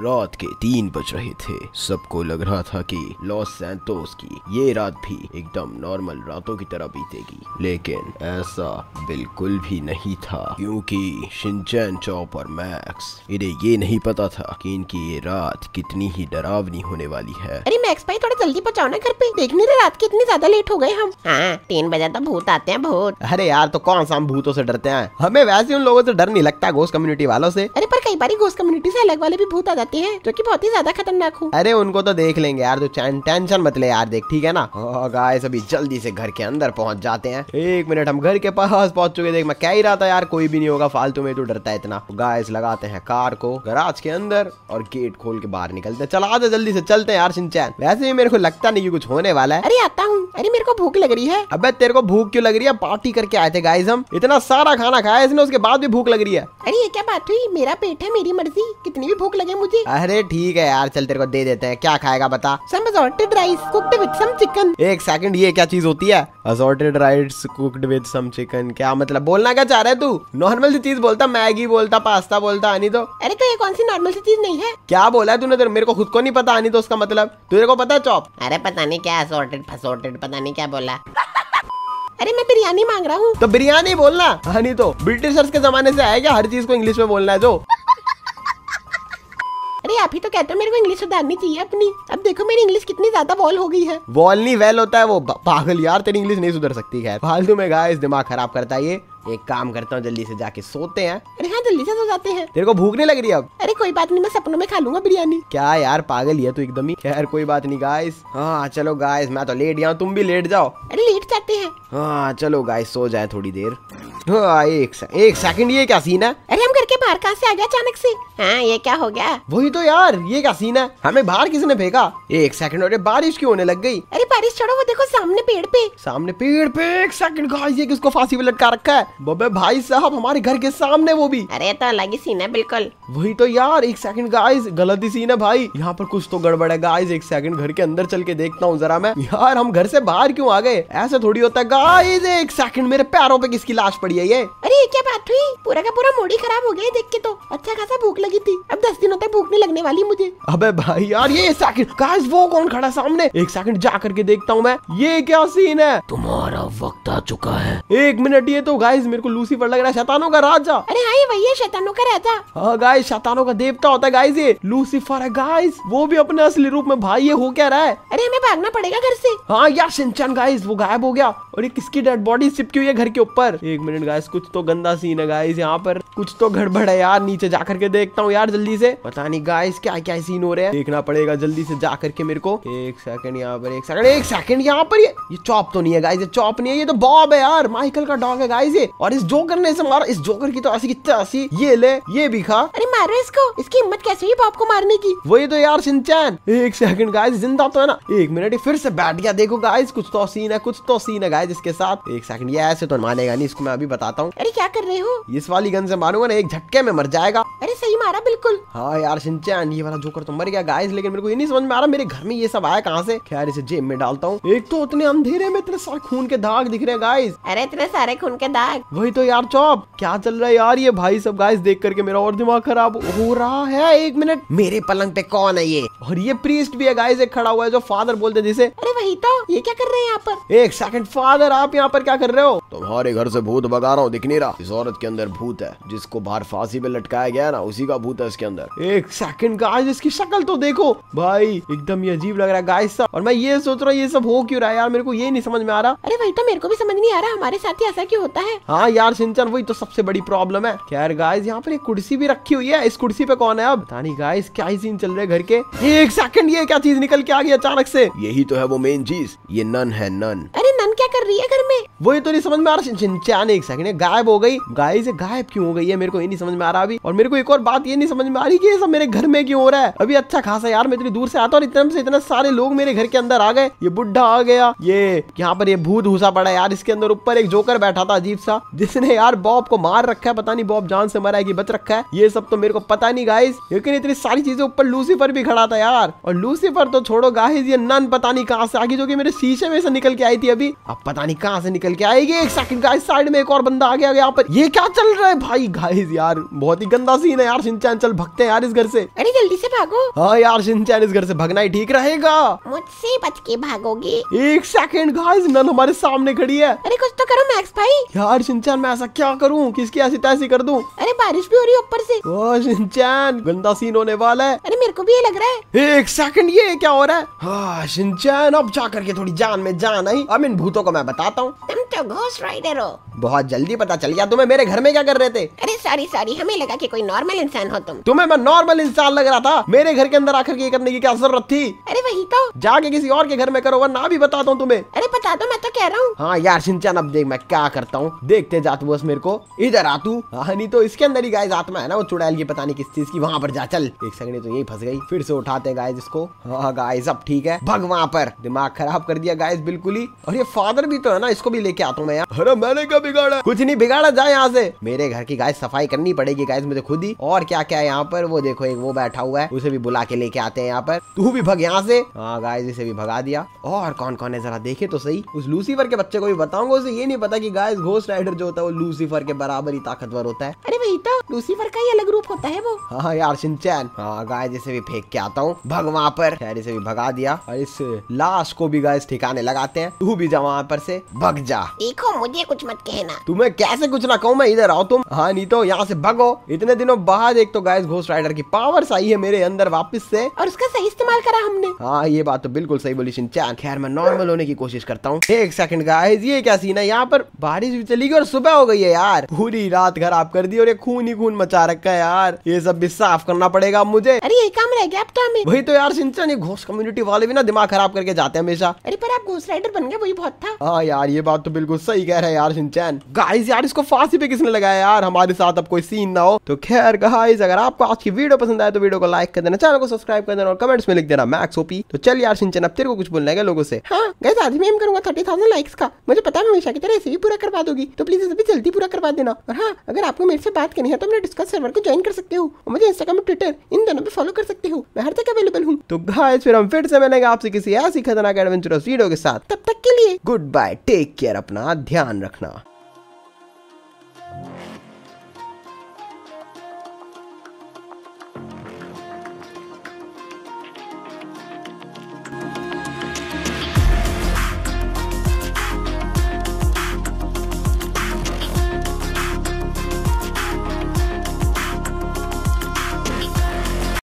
रात के तीन बज रहे थे। सबको लग रहा था कि लॉस सैंतोस की ये रात भी एकदम नॉर्मल रातों की तरह बीतेगी। लेकिन ऐसा बिल्कुल भी नहीं था क्योंकि शिनचैन चॉप और मैक्स इन्हें ये नहीं पता था कि इनकी ये रात कितनी ही डरावनी होने वाली है। अरे मैक्स भाई थोड़ा जल्दी पहुंचाओ ना घर पे। देख नहीं रहे रात के इतनी ज़्यादा लेट हो गए हम। हाँ तीन बजे तो भूत आते हैं भूत। अरे यार तो कौन सा हम भूतों से डरते हैं? हमें वैसे उन लोगों से डर नहीं लगता घोष कम्युनिटी वालों से। अरे पर कई बार घोष कम्युनिटी से अलग वाले भी भूत आ जाते हैं जो कि बहुत ही ज़्यादा खतरनाक हो। अरे उनको तो देख लेंगे यार तो टेंशन मत ले यार देख ठीक है ना? गाइस अभी जल्दी से घर के अंदर पहुँच जाते हैं। एक मिनट हम घर के पास पहुँच चुके देख मैं क्या ही रहा था यार कोई भी नहीं होगा फालतू में तो डरता है इतना। गाइस लगाते हैं कार को गराज के अंदर और गेट खोल के बाहर निकलते हैं। चला आते जल्दी से चलते हैं यार सिंचैन। वैसे भी मेरे को लगता नहीं कि कुछ होने वाला है। अरे आता हूँ। अरे मेरे को भूख लग रही है। अब तेरे को भूख क्यों लग रही है? पार्टी करके आए थे गाइस हम। इतना सारा खाना खाया इसने उसके बाद भी भूख लग रही है। अरे ये क्या बात हुई? मेरा पेट है मेरी मर्ज़ी। कितनी भी भूख लगे मुझे। अरे ठीक है यार चल तेरे को दे देते हैं। क्या खाएगा बता? Some assorted rice cooked with some chicken एक सेकंड ये क्या चीज़ होती है? Assorted rice cooked with some chicken क्या मतलब? बोलना क्या चाह रहा है तू? नॉर्मल सी चीज़ बोलता मैगी बोलता पास्ता बोलता आनी तो अरे तो ये कौन सी नॉर्मल सी चीज़ नहीं है? क्या बोला तूने? तेरे मेरे को खुद को नहीं पता आनी तो उसका मतलब। तेरे को पता चॉप? अरे पता नहीं क्या असॉर्टेड फसॉर्टेड पता नहीं क्या बोला। अरे मैं बिरयानी मांग रहा हूँ। तो बिरयानी बोलना हनी तो ब्रिटिशर्स के जमाने से आएगा हर चीज़ को इंग्लिश में बोलना है जो। अरे आप ही तो कहते हो मेरे को इंग्लिश सुधारनी चाहिए अपनी। अब देखो मेरी इंग्लिश कितनी ज़्यादा वॉल हो गई है। वॉल नहीं वेल होता है वो। पागल यार तेरी इंग्लिश नहीं सुधर सकती खैर। फालतू में गाइस दिमाग खराब करता है ये। एक काम करता हूँ जल्दी से जाके सोते हैं। अरे हाँ जल्दी से सो जाते हैं। तेरे को भूख नहीं लग रही अब? अरे कोई बात नहीं मैं सपनों में खा लूँगा बिरयानी। क्या यार पागल ही है तू एकदम ही। खैर कोई बात नहीं गाइस हाँ चलो गाइस मैं तो लेट गया तुम भी लेट जाओ। अरे लेट जाते हैं। हाँ चलो गाइस सो जाए थोड़ी देर। हाँ एक से, एक सेकंड ये क्या सीन है? अरे हम घर के बाहर कहाँ से आ गया अचानक से? हाँ ये क्या हो गया? वही तो यार ये क्या सीन है? हमें बाहर किसने फेंका? एक सेकंड अरे बारिश क्यों होने लग गई? अरे बारिश छोड़ो वो देखो सामने पेड़ पे। सामने पेड़ पे एक सेकंड गाइस ये किसको फांसी पे लटका रखा है? बबे भाई साहब हमारे घर के सामने वो भी। अरे तो अलग ही सीन है बिल्कुल। वही तो यार एक सेकंड गाइस गलत ही सीन है भाई। यहाँ पर कुछ तो गड़बड़ है गाइस एक सेकंड घर के अंदर चल के देखता हूँ जरा मैं। यार हम घर से बाहर क्यों आ गए? ऐसे थोड़ी होता है गाइस एक सेकंड मेरे पैरों पे किसकी लाश पड़ी है ये अरे क्या बात हुई? पूरा का पूरा मूड ही खराब हो गया देख के तो। अच्छा खासा भूख लगी थी। अब दस दिनों तक भूख नहीं लगने वाली मुझे। अबे भाई यार ये सेकंड गाइस वो कौन खड़ा सामने? एक सेकंड जा करके देखता हूँ मैं। ये क्या सीन है? तुम्हारा वक्त आ चुका है। एक मिनट ये तो गाइस मेरे को लूसीफर लग रहा है शैतानों का राजा। अरे हाँ ये वही है शैतानों का राजा हाँ गाइस शैतानों का देवता होता है गाइस ये। लूसीफर है गाइस वो भी अपने असली रूप में भाई ये हो क्या रहा है? अरे हमें भागना पड़ेगा घर से। हाँ यार सिंचन गाइस वो गायब हो गया। और ये किसकी डेड बॉडी चिपकी हुई है घर के ऊपर? एक मिनट गाइस कुछ तो गंदा सीन है गाइस यहाँ पर। कुछ तो गड़बड़ है यार नीचे जाकर के देखता हूँ यार जल्दी से। पता नहीं गाइस क्या क्या सीन हो रहे हैं। देखना पड़ेगा जल्दी से जा करके मेरे को। एक सेकंड यहाँ पर एक सेकंड एक सेकंड यहाँ पर ये ये चॉप तो नहीं है गाइस ये चॉप नहीं है ये तो बॉब है यार माइकल का डॉग है गाइस ये। और इस जोकर ने इसे मारा इस जोकर की तो ऐसी ऐसी ये ले ये भी खा। अरे मारो इसको। इसकी हिम्मत कैसे हुई बॉब को मारने की? वही तो यार सिंचैन। एक सेकंड गाइस ज़िंदा तो है ना? एक मिनट फिर से बैठ गया। देखो गाइस कुछ तो सीन है कुछ तो सीन है गाइस इसके साथ। एक सेकंड ये ऐसे तो मानेगा नहीं इसको मैं अभी बताता हूँ। अरे क्या कर रहे हो? इस वाली गन से मारूँगा ना एक झटके में मर जाएगा। अरे सही मारा बिल्कुल। हाँ यार सिंचैन ये वाला जोकर तो मर गया गाइस लेकिन मेरे को ये नहीं समझ में आ रहा मेरे घर में ये सब आया कहाँ से? खैर इसे जेब में डालता हूँ। एक तो उतने अंधेरे में इतने सारे खून के दाग दिख रहे हैं गाइस अरे इतने सारे खून के दाग। वही तो यार चौप। क्या चल रहा है यार ये भाई सब गाइस देख करके मेरा और दिमाग खराब हो रहा है। एक मिनट मेरे पलंग पे कौन है ये? और ये प्रीस्ट भी है गाइस एक खड़ा हुआ है जो फादर बोलते जिसे। अरे वही तो ये क्या कर रहे हैं यहाँ पर? एक सेकंड फादर आप यहाँ पर क्या कर रहे हो? तुम्हारे घर से भूत भगा रहा हूँ दिख नहीं रहा। इस औरत के अंदर भूत है जिसको बाहर फांसी पे लटकाया गया ना उसी का भूत है इसके अंदर। एक सेकंड गाइस इसकी शक्ल तो देखो। भाई एकदम ये अजीब लग रहा है गाइस सब। और मैं ये सोच रहा हूँ ये सब हो क्यों रहा है यार? मेरे को ये नहीं समझ में आ रहा। अरे वही तो मेरे को भी समझ नहीं आ रहा हमारे साथ ही ऐसा क्यों होता है? हाँ यार सिंचन वही तो सबसे बड़ी प्रॉब्लम है। खैर गाइस यहाँ पर एक कुर्सी भी रखी हुई है। इस कुर्सी पे कौन है अब? पता नहीं गाइस क्या ही सीन चल रहे घर के। एक सेकंड ये क्या चीज़ निकल के आ गई अचानक से? यही तो है वो मेन चीज़। ये नन है नन। अरे नन क्या कर रही है घर में? वही तो नहीं समझ में आ रहा। सिंचन एक सेकंड गायब हो गई। गाय से गायब क्यों हो गई है? मेरे को ये नहीं समझ में आ रहा अभी। और मेरे को एक और बात ये नहीं समझ में आ रही कि सब मेरे घर में क्यों हो रहा है? अभी अच्छा खासा यार, मैं इतनी दूर से आता और इतने से इतने सारे लोग मेरे घर के अंदर आ गए। ये बुढ़ा आ गया। ये यहाँ पर ये भूत घुसा पड़ा यार, इसके अंदर ऊपर एक जोकर बैठा था अजीब सा, जिसने यार बॉब को मार रखा है। पता नहीं बॉब जान से मरा है कि बच रखा है। ये सब तो मेरे को पता नहीं गाइस। लेकिन इतनी सारी चीज़ें ऊपर लूसीफर भी खड़ा था यार। और लूसीफर तो छोड़ो गाइस, ये नन पता नहीं कहाँ से आगे जो कि मेरे शीशे में से निकल के आई थी अभी। अब पता नहीं कहाँ से निकल के आएगी। एक सेकंड गाइस साइड में एक और बंदा आ गया यहाँ पर। ये क्या चल रहा है? भाई गाइस यार बहुत ही गंदा सीन है यार शिनचैन चल भगते हैं यार इस घर से। अरे जल्दी से भागो। हाँ यार शिनचैन इस घर से भगना ही ठीक रहेगा। मुझसे बच के भागोगे। एक सेकंड गाइस नन हमारे सामने खड़ी है। अरे कुछ तो करो मैक्स भाई। यार शिनचैन मैं ऐसा क्या करूँ? किसकी ऐसी तैसी कर दूँ? अरे बारिश भी हो रही है ऊपर से। ओ शिनचैन गंदा सीन होने वाला है। अरे मेरे को भी ये लग रहा है। एक सेकंड ये क्या हो रहा है? हाँ शिनचैन अब जा करके थोड़ी जान में जान आई। अब इन भूतों को मैं बताता हूँ। तुम तो घोस्ट राइडर हो बहुत जल्दी पता चल गया तुम्हें मेरे घर में क्या कर रहे थे। अरे सॉरी सॉरी हमें लगा कि कोई नॉर्मल इंसान हो तुम। तुम्हें मैं नॉर्मल इंसान लग रहा था। मेरे घर के अंदर आकर के ये करने की क्या ज़रूरत थी? अरे वही तो। जाके किसी और के घर में करो वरना भी बताता हूँ तुम्हें। अरे बता दो मैं तो कह रहा हूँ। हाँ यार सिंचन अब देख मैं क्या करता हूँ। देखते जा तू बस मेरे को। इधर आ तू। हाँ नहीं तो इसके अंदर ही गाइस आत्मा है ना वो चुड़ैल की पता नहीं किस चीज़ की। वहाँ पर जा चल। एक सेकंड तो यही फंस गई। फिर से उठाते हैं गाइस इसको। हाँ गाइस अब ठीक है। भग वहाँ पर। दिमाग खराब कर दिया गाइस बिल्कुल ही। और ये फादर भी तो है ना इसको भी लेके आता हूँ मैं यार। अरे मैंने क्या बिगाड़ा। कुछ नहीं बिगाड़ा जाए यहाँ से। मेरे घर की गाय सफ़ाई करनी पड़ेगी गाय मुझे खुद ही। और क्या क्या है यहाँ पर? वो देखो एक वो बैठा हुआ है उसे भी बुला के लेके आते हैं यहाँ पर। तू भी भग यहाँ से। हाँ गाइस इसे भी भगा दिया। और कौन कौन है जरा देखे तो सही। उस लूसीफर के बच्चे को भी बताऊँगा उसे ये नहीं पता की गाइस घोस्ट राइडर जो होता है वो लूसीफर के बराबर ही ताकतवर होता है। अरे वही तो लूसीफर का ही अलग रूप होता है वो। हाँ यार शिनचैन हाँ गाइस इसे भी फेंक के आता हूँ। भग वहाँ पर। खैर इसे भी भगा दिया। और इस लाश को भी गाय ठिकाने लगाते हैं। तू भी जा वहाँ पर से। भग जा। देखो मुझे कुछ मत कहना तुम्हें कैसे कुछ ना कहूँ मैं इधर आओ तुम। हाँ नहीं तो यहाँ से भगो। इतने दिनों बाद एक तो गाइस घोस्ट राइडर की पावर्स आई है मेरे अंदर वापस से। और उसका सही इस्तेमाल करा हमने। हाँ ये बात तो बिल्कुल सही बोली शिनचैन खैर मैं नॉर्मल होने की कोशिश करता हूँ। एक सेकंड गाइस ये क्या सीन है? यहाँ पर बारिश भी चली गई और सुबह हो गई है यार। पूरी रात खराब कर दी और ये खून ही खून मचा रखा है यार। ये सब भी साफ़ करना पड़ेगा मुझे। अरे ये काम रह गया अब तो हमें। वही तो यार शिनचैन ये घोस्ट कम्युनिटी वाले भी ना दिमाग खराब करके जाते हैं हमेशा। अरे पर आप घोष राइडर बन गए वही बहुत था। हाँ यार ये बात तो बिल्कुल सही कह रहे हैं यार शिनचैन गाइस यार, इसको फांसी पे किसने लगाया? यार, हमारे साथ अब कोई सीन ना हो। तो खैर गाइस अगर आपको आज की वीडियो पसंद आए तो वीडियो को लाइक कर देना चैनल को सब्सक्राइब कर देना और कमेंट्स में लिख देना मैक्स ओपी तो चल यार शिनचैन अब तेरे को कुछ बोलना है लोगों से? हाँ गैस आज मैं करूँगा थर्टी थाउज़ेंड लाइक्स का। मुझे पता है हमेशा की तरह ऐसे ही पूरा करवा दोगी। तो प्लीज़ इसे भी जल्दी पूरा करवा देना। और हाँ अगर आपको मेरे से बात करनी है तो मेरे डिस्कस सर्वर को ज्वाइन कर सकते हो। और मुझे इंस्टाग्राम और ट्विटर इन दोनों पे फॉलो कर सकते हो। मैं हर जगह अवेलेबल हूँ। तो गाइस फिर हम फिर से मिलेंगे आपसे किसी ऐसी खतरनाक एडवेंचरस वीडियो के साथ। तब तक के लिए गुड बाय टेक केयर अपना ध्यान रखना।